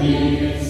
peace.